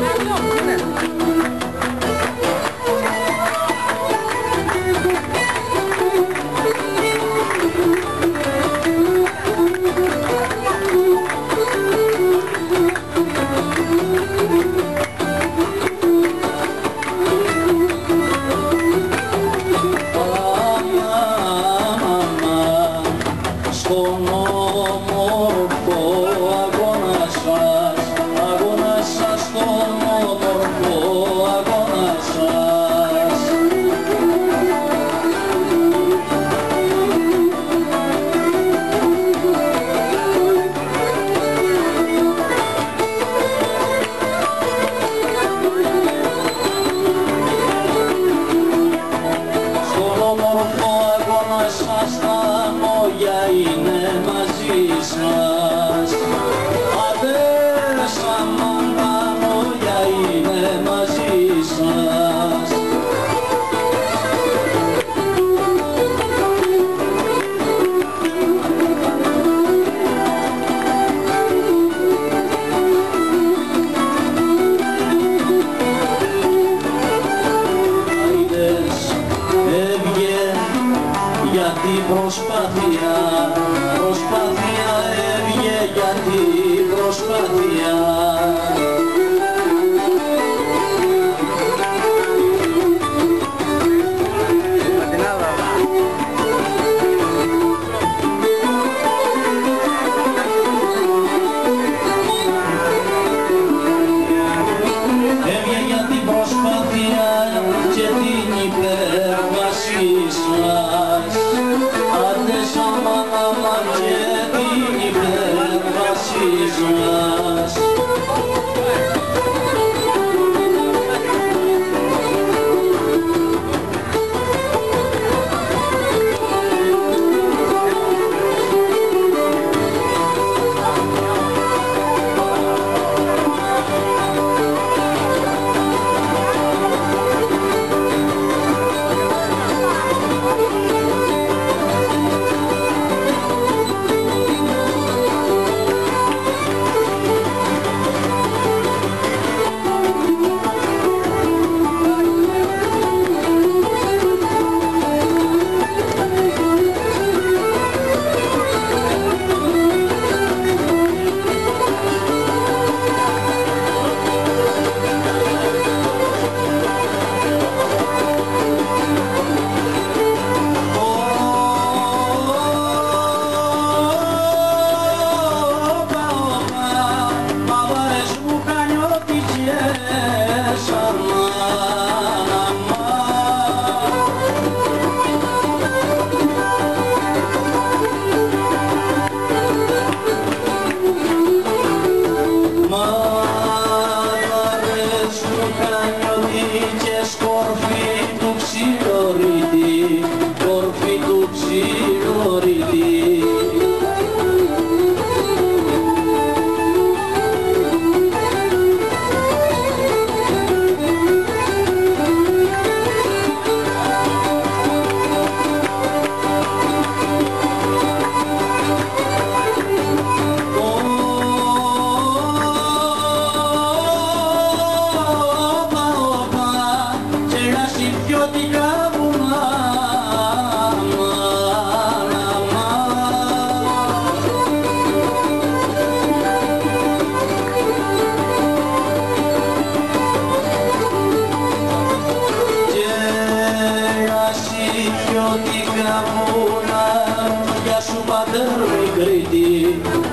大丈夫？προσπαθιά Έβγε για την προσπαθιά και την υπερβασίσμα Krishna me.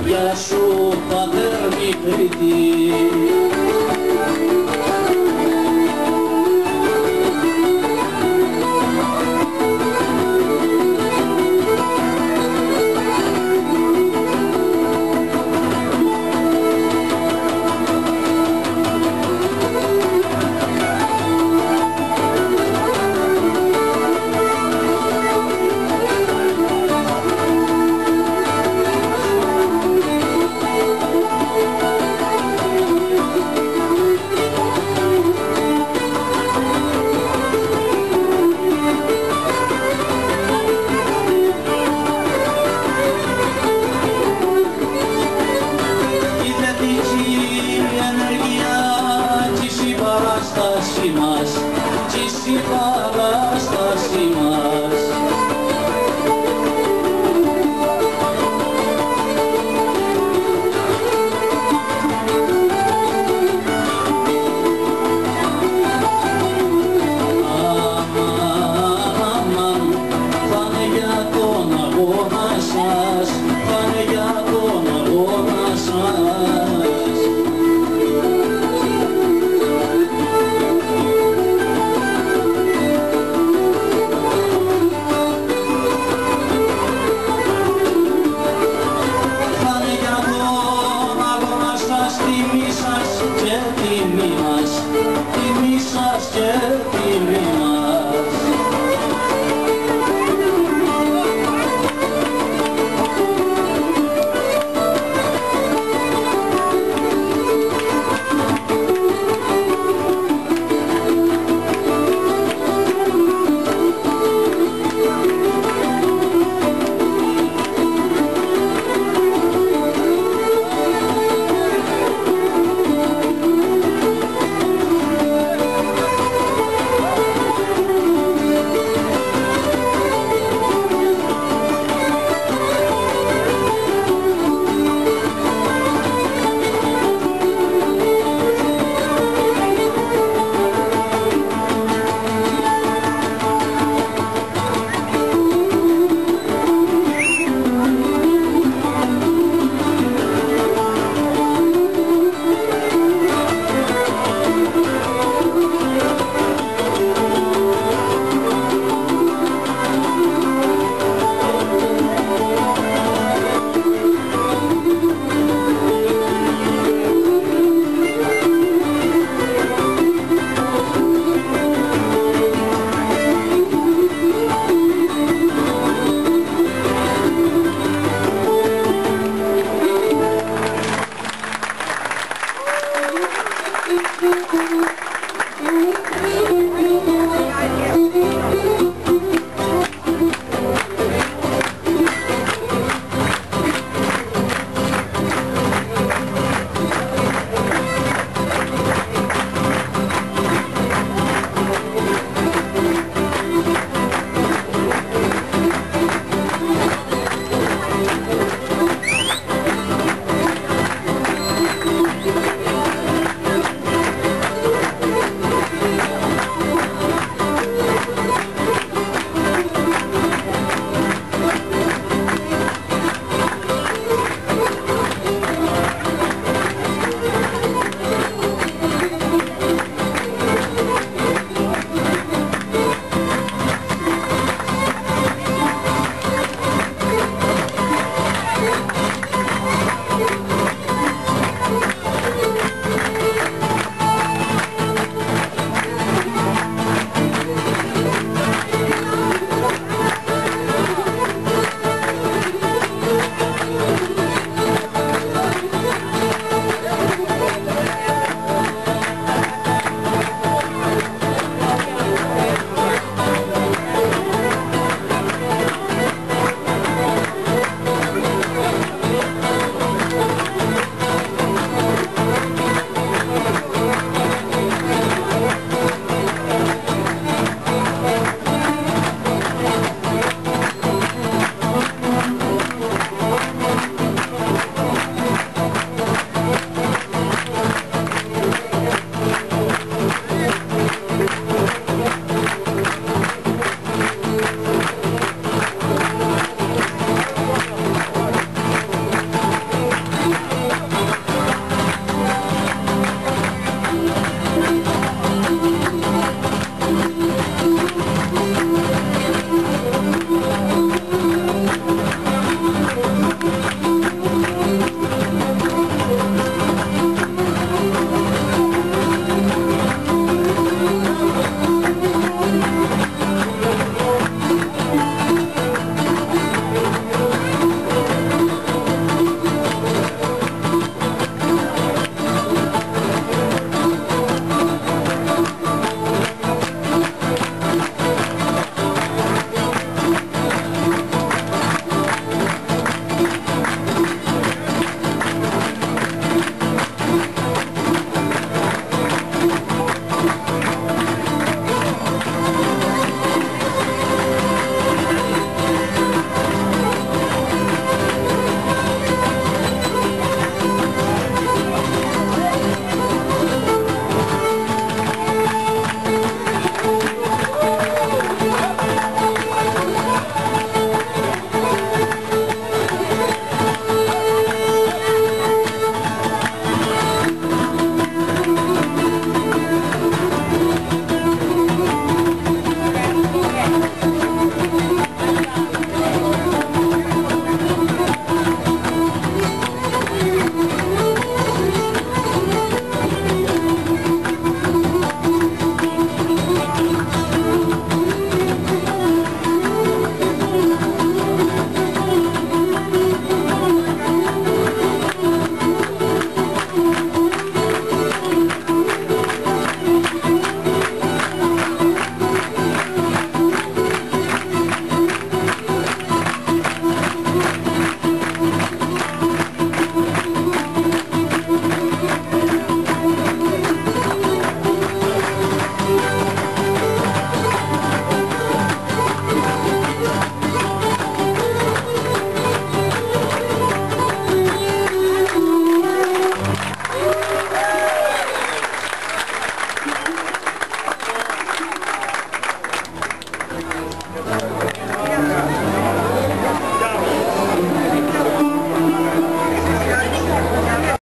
Για σου πατέρ μικρητή